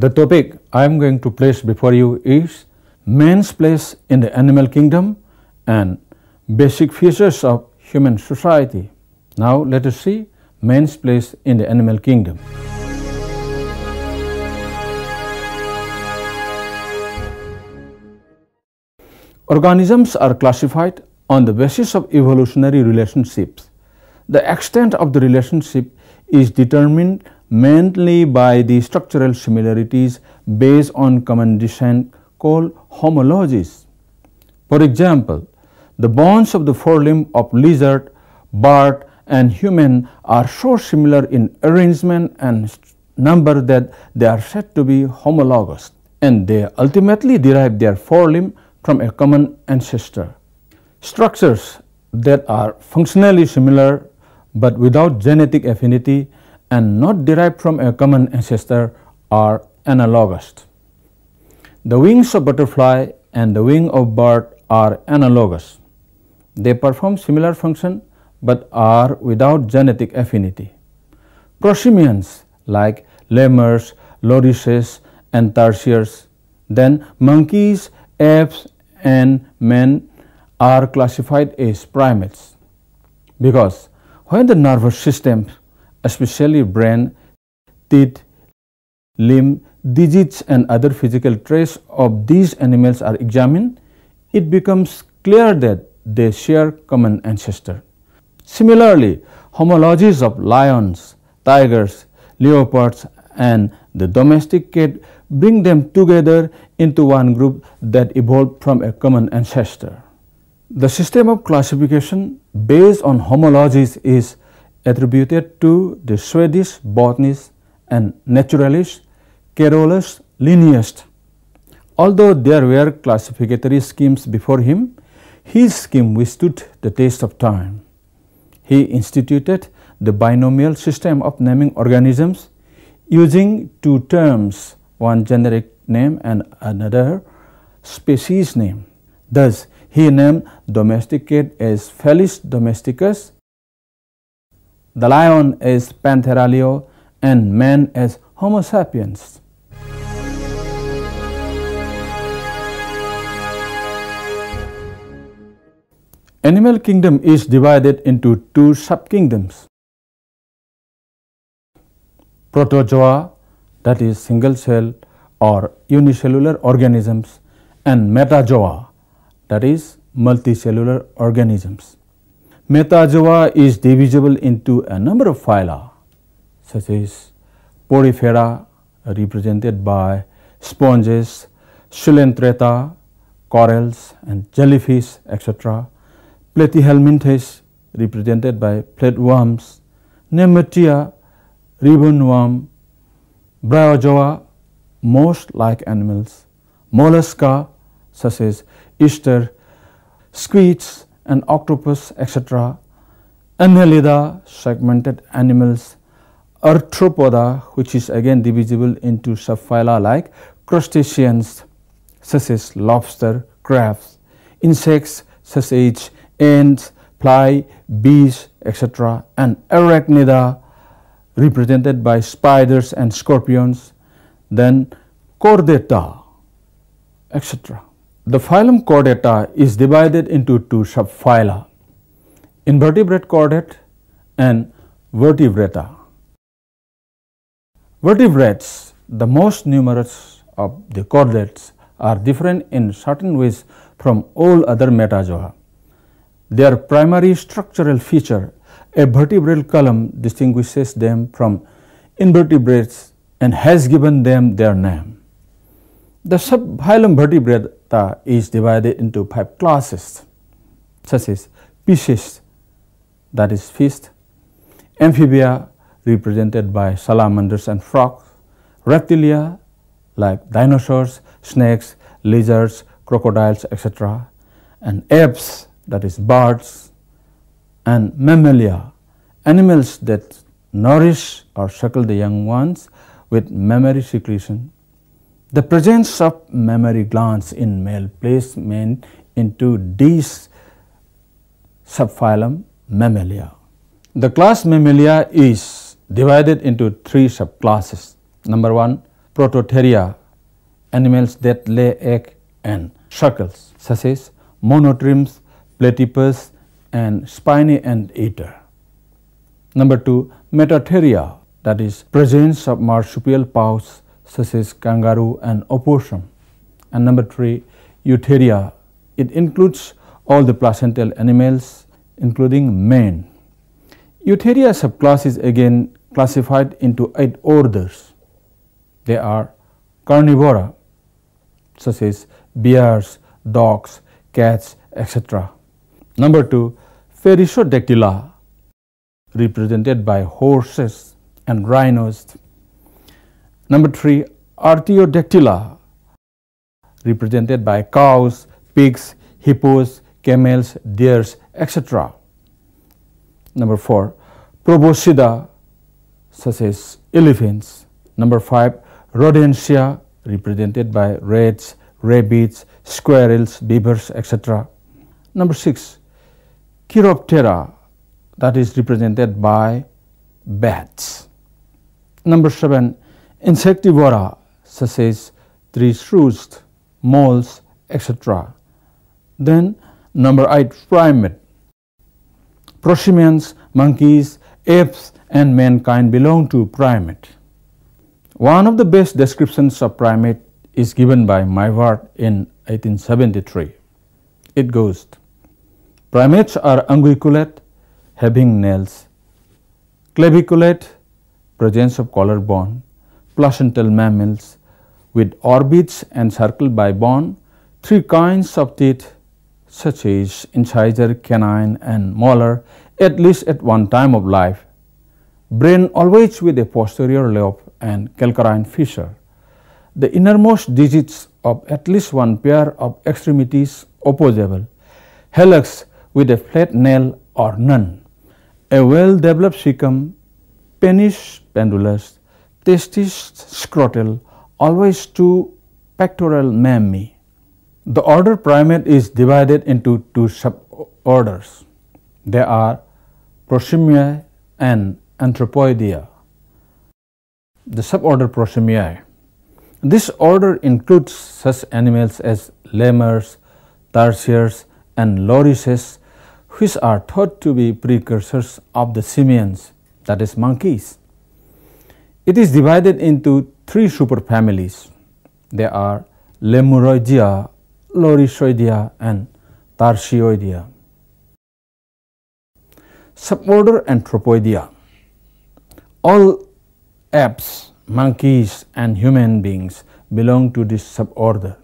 The topic I am going to place before you is man's place in the animal kingdom and basic features of human society. Now let us see man's place in the animal kingdom. Organisms are classified on the basis of evolutionary relationships. The extent of the relationship is determined mainly by the structural similarities based on common descent called homologies. For example, the bones of the forelimb of lizard, bird and human are so similar in arrangement and number that they are said to be homologous and they ultimately derive their forelimb from a common ancestor. Structures that are functionally similar but without genetic affinity and not derived from a common ancestor are analogous. The wings of butterfly and the wing of bird are analogous. They perform similar function but are without genetic affinity. Prosimians like lemurs, lorises and tarsiers, then monkeys, apes and men are classified as primates because when the nervous system, especially brain, teeth, limb, digits and other physical traits of these animals are examined, it becomes clear that they share common ancestor. Similarly, homologies of lions, tigers, leopards and the domestic cat bring them together into one group that evolved from a common ancestor. The system of classification based on homologies is attributed to the Swedish botanist and naturalist Carolus Linnaeus. Although there were classificatory schemes before him, his scheme withstood the test of time. He instituted the binomial system of naming organisms using two terms, one generic name and another species name. Thus, he named domestic cat as Felis domesticus, the lion is Panthera leo, and man is Homo sapiens. Animal kingdom is divided into two subkingdoms. Protozoa that is single cell or unicellular organisms and metazoa that is multicellular organisms. Metazoa is divisible into a number of phyla such as Porifera represented by sponges, Coelenterata, corals and jellyfish etc platyhelminthes represented by flatworms, Nemertea, ribbonworm, bryozoa, most like animals, mollusca such as Easter, squids and octopus etc., annelida, segmented animals, arthropoda which is again divisible into subphyla like crustaceans such as lobster, crabs, insects such as ants, fly, bees, etc. and arachnida represented by spiders and scorpions, then chordata, etc. The phylum Chordata is divided into two subphyla, invertebrate chordate and vertebrata. Vertebrates, the most numerous of the chordates, are different in certain ways from all other metazoa. Their primary structural feature, a vertebral column distinguishes them from invertebrates and has given them their name. The subphylum vertebrata is divided into five classes such as Pisces that is fish, amphibia represented by salamanders and frogs, reptilia like dinosaurs, snakes, lizards, crocodiles, etc., and Aves that is birds and mammalia, animals that nourish or suckle the young ones with mammary secretion. The presence of mammary glands in male plays men into these subphylum Mammalia. The class Mammalia is divided into three subclasses. Number one, Prototheria, animals that lay egg and circles, such as monotremes, platypus, and spiny ant eater. Number two, Metatheria, that is presence of marsupial paws such as kangaroo and opossum. And number three, Eutheria, it includes all the placental animals including men. Eutheria subclass is again classified into eight orders. They are carnivora such as bears, dogs, cats, etc. Number two, Perissodactyla represented by horses and rhinos. Number three, Artiodactyla represented by cows, pigs, hippos, camels, deers, etc. Number four, Proboscidea such as elephants. Number five, Rodentia represented by rats, rabbits, squirrels, beavers, etc. Number six, Chiroptera that is represented by bats. Number seven, insectivora such as tree shrews, moles, etc. Then number eight, primate. Prosimians, monkeys, apes and mankind belong to primate. One of the best descriptions of primate is given by Mivart in 1873. It goes, primates are unguiculate, having nails, claviculate, presence of collarbone, placental mammals with orbits encircled by bone, three kinds of teeth such as incisor, canine and molar at least at one time of life, brain always with a posterior lobe and calcarine fissure, the innermost digits of at least one pair of extremities opposable, hallux with a flat nail or none, a well developed cecum, penis pendulous, testis scrotal, always two pectoral mammae. The order primate is divided into two suborders. They are Prosimiae and Anthropoidea. The suborder Prosimiae. This order includes such animals as lemurs, tarsiers, and lorises, which are thought to be precursors of the simians, that is monkeys. It is divided into three superfamilies. They are Lemuroidea, Lorisoidea, and Tarsioidea. Suborder Anthropoidea. All apes, monkeys and human beings belong to this suborder.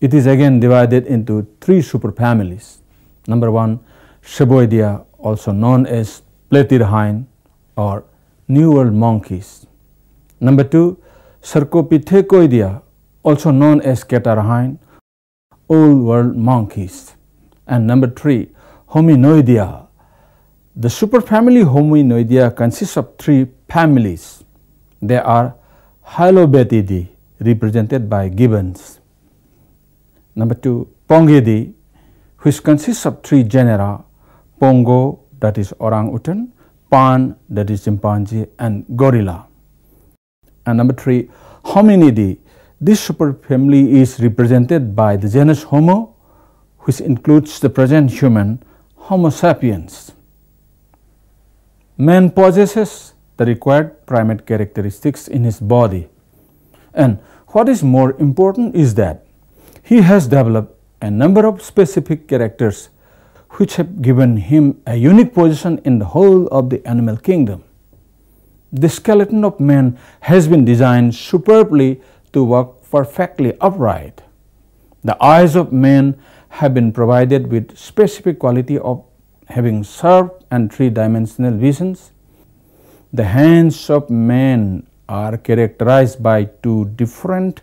It is again divided into three superfamilies. Number one, Ceboidea, also known as Platyrrhine or New World monkeys. Number two, Cercopithecoidea, also known as Catarrhine, Old World monkeys. And number three, Hominoidea, the superfamily Hominoidea consists of three families. They are Hylobatidae represented by gibbons. Number two, Pongidae which consists of three genera Pongo that is orangutan, Pan that is chimpanzee and gorilla. And number three, Hominidae. This superfamily is represented by the genus Homo which includes the present human Homo sapiens. Man possesses the required primate characteristics in his body. And what is more important is that he has developed a number of specific characters which have given him a unique position in the whole of the animal kingdom. The skeleton of man has been designed superbly to work perfectly upright. The eyes of man have been provided with specific quality of having sharp and three-dimensional visions. The hands of man are characterized by two different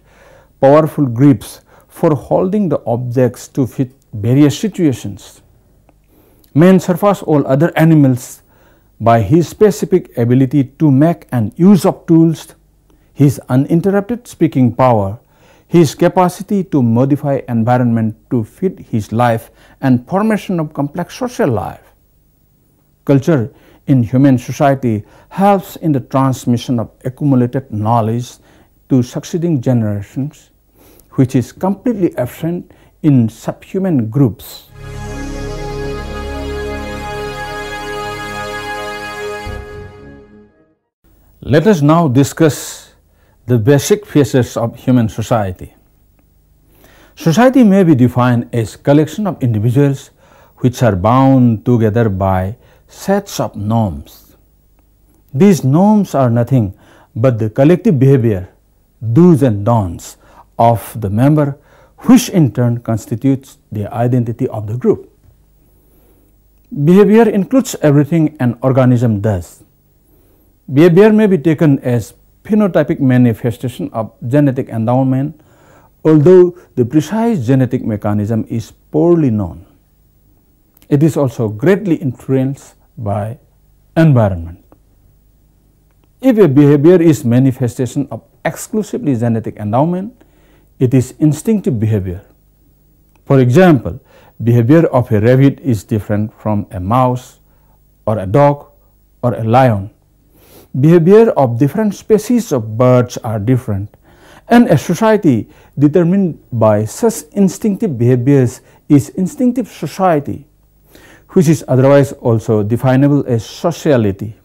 powerful grips for holding the objects to fit various situations. Man surpasses all other animals by his specific ability to make and use of tools, his uninterrupted speaking power, his capacity to modify environment to fit his life and formation of complex social life. Culture in human society helps in the transmission of accumulated knowledge to succeeding generations which is completely absent in subhuman groups. Let us now discuss the basic features of human society. Society may be defined as collection of individuals which are bound together by sets of norms. These norms are nothing but the collective behavior, do's and don'ts of the member which in turn constitutes the identity of the group. Behavior includes everything an organism does. Behavior may be taken as phenotypic manifestation of genetic endowment, although the precise genetic mechanism is poorly known. It is also greatly influenced by environment. If a behavior is manifestation of exclusively genetic endowment, it is instinctive behavior. For example, behavior of a rabbit is different from a mouse or a dog or a lion. Behavior of different species of birds are different and a society determined by such instinctive behaviors is instinctive society which is otherwise also definable as sociality.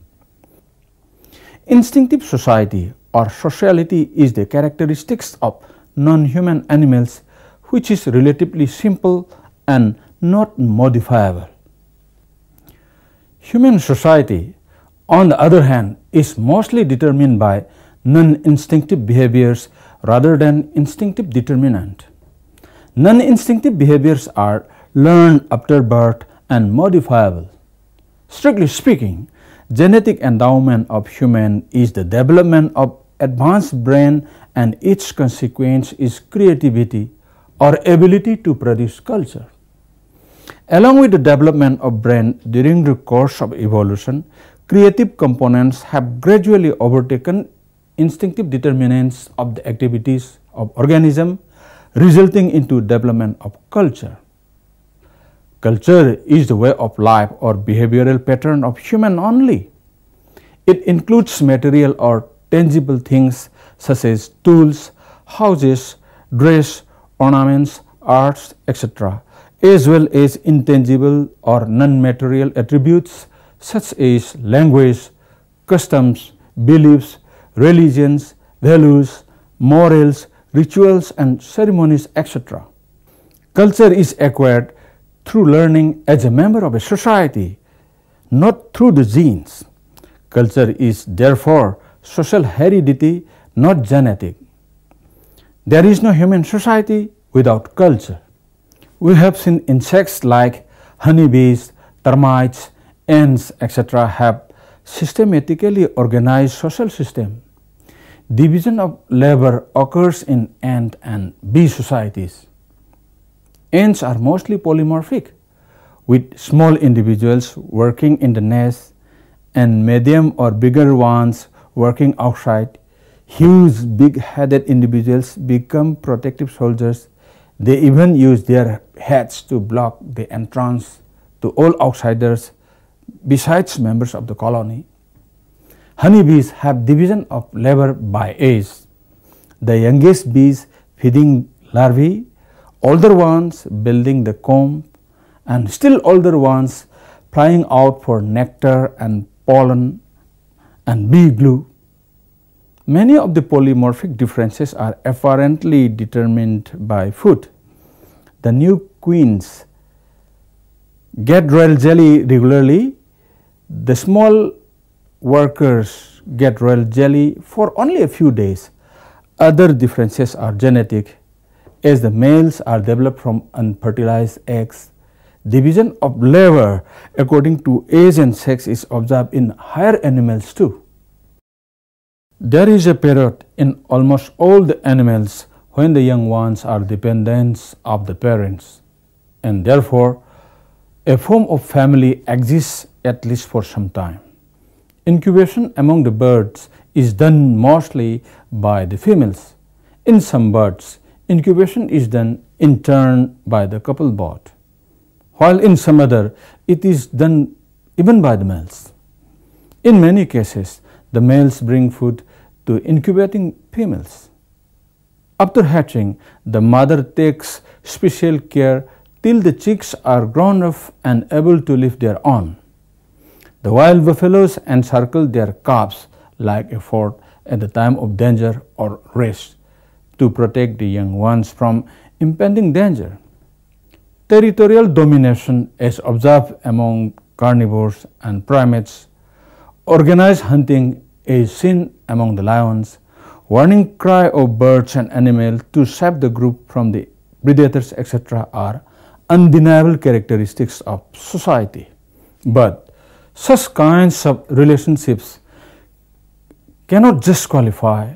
Instinctive society or sociality is the characteristics of non-human animals which is relatively simple and not modifiable. Human society on the other hand is mostly determined by non-instinctive behaviors rather than instinctive determinant. Non-instinctive behaviors are learned after birth and modifiable. Strictly speaking, genetic endowment of human is the development of advanced brain and its consequence is creativity or ability to produce culture. Along with the development of brain during the course of evolution, creative components have gradually overtaken instinctive determinants of the activities of organism resulting into development of culture. Culture is the way of life or behavioral pattern of human only. It includes material or tangible things such as tools, houses, dress, ornaments, arts, etc., as well as intangible or non-material attributes such as language, customs, beliefs, religions, values, morals, rituals and ceremonies, etc. Culture is acquired through learning as a member of a society, not through the genes. Culture is therefore social heredity, not genetic. There is no human society without culture. We have seen insects like honeybees, termites, ants, etc. have systematically organized social system. Division of labor occurs in ant and bee societies. Ants are mostly polymorphic, with small individuals working in the nest and medium or bigger ones working outside. Huge big-headed individuals become protective soldiers. They even use their heads to block the entrance to all outsiders besides members of the colony. Honeybees have division of labor by age. The youngest bees feeding larvae older ones building the comb and still older ones flying out for nectar and pollen and bee glue. Many of the polymorphic differences are apparently determined by food. The new queens get royal jelly regularly. The small workers get royal jelly for only a few days. Other differences are genetic as the males are developed from unfertilized eggs. Division of labor according to age and sex is observed in higher animals too. There is a period in almost all the animals when the young ones are dependents of the parents and therefore a form of family exists at least for some time. Incubation among the birds is done mostly by the females. In some birds, incubation is done in turn by the couple bot, while in some other it is done even by the males. In many cases, the males bring food to incubating females. After hatching, the mother takes special care till the chicks are grown up and able to live their own. The wild buffaloes encircle their calves like a fort at the time of danger or rest to protect the young ones from impending danger. Territorial domination is observed among carnivores and primates. Organized hunting is seen among the lions. Warning cry of birds and animals to save the group from the predators etc. are undeniable characteristics of society. But such kinds of relationships cannot just qualify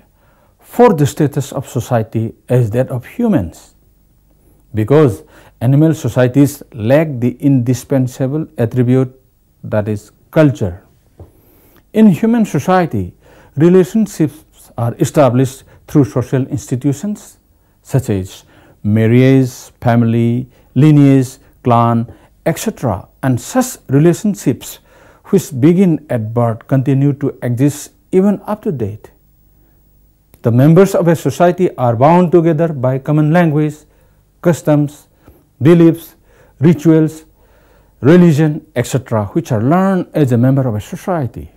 for the status of society as that of humans because animal societies lack the indispensable attribute that is culture. In human society, relationships are established through social institutions such as marriage, family, lineage, clan, etc. and such relationships which begin at birth continue to exist even up to date. The members of a society are bound together by common language, customs, beliefs, rituals, religion, etc., which are learned as a member of a society.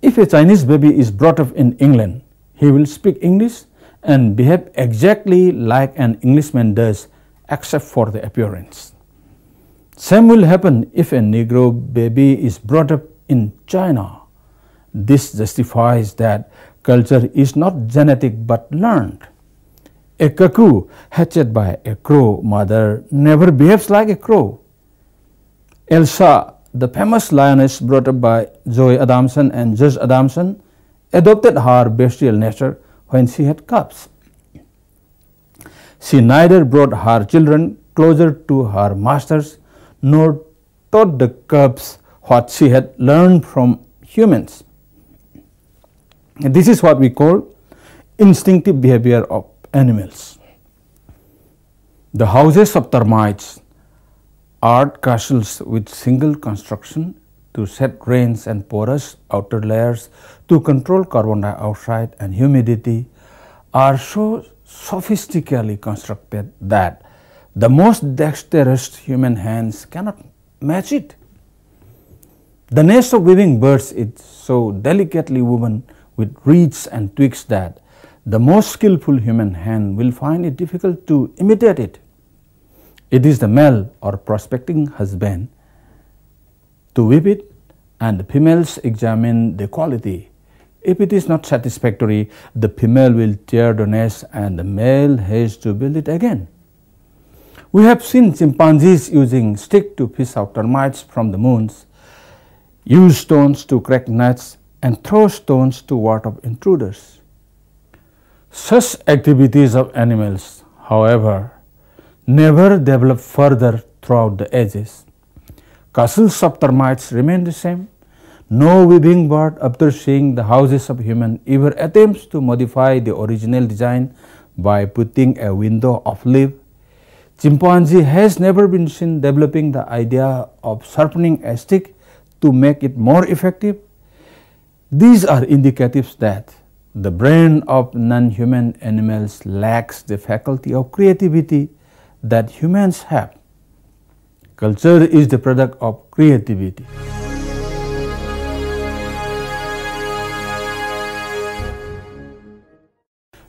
If a Chinese baby is brought up in England, he will speak English and behave exactly like an Englishman does except for the appearance. Same will happen if a Negro baby is brought up in China. This justifies that culture is not genetic but learned. A cuckoo hatched by a crow mother never behaves like a crow. Elsa, the famous lioness brought up by Joy Adamson and George Adamson, adopted her bestial nature when she had cubs. She neither brought her children closer to her masters nor taught the cubs what she had learned from humans. This is what we call instinctive behavior of animals. The houses of termites are castles with single construction to set rains and porous outer layers to control carbon dioxide and humidity are so sophisticatedly constructed that the most dexterous human hands cannot match it. The nest of weaving birds is so delicately woven with reeds and twigs that the most skillful human hand will find it difficult to imitate it. It is the male or prospecting husband to weave it and the females examine the quality if it is not satisfactory, the female will tear the nest and the male has to build it again. We have seen chimpanzees using stick to fish out termites from the moons, use stones to crack nuts and throw stones to ward off intruders. Such activities of animals, however, never develop further throughout the ages. Castles of termites remain the same no weaving bird, after seeing the houses of human, ever attempts to modify the original design by putting a window of leaf. Chimpanzee has never been seen developing the idea of sharpening a stick to make it more effective. These are indicatives that the brain of non-human animals lacks the faculty of creativity that humans have. Culture is the product of creativity.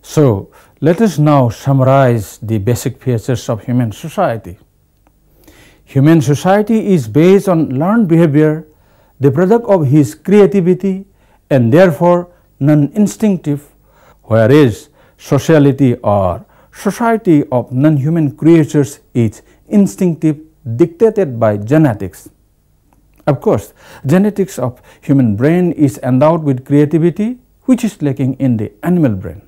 So, let us now summarize the basic features of human society. Human society is based on learned behavior, the product of his creativity and therefore non-instinctive, whereas sociality or society of non-human creatures is instinctive dictated by genetics. Of course, genetics of human brain is endowed with creativity which is lacking in the animal brain.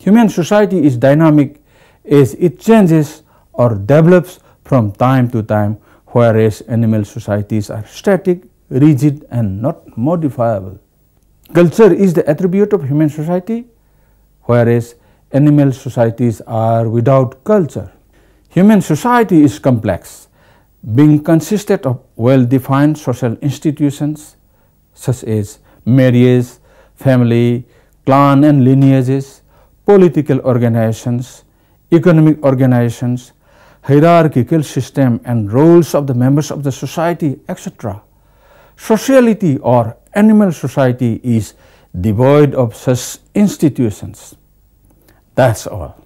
Human society is dynamic as it changes or develops from time to time, whereas animal societies are static, rigid and not modifiable. Culture is the attribute of human society, whereas animal societies are without culture. Human society is complex, being consisted of well-defined social institutions such as marriage, family, clan and lineages, political organizations, economic organizations, hierarchical system and roles of the members of the society, etc. Sociality or animal society is devoid of such institutions. That's all.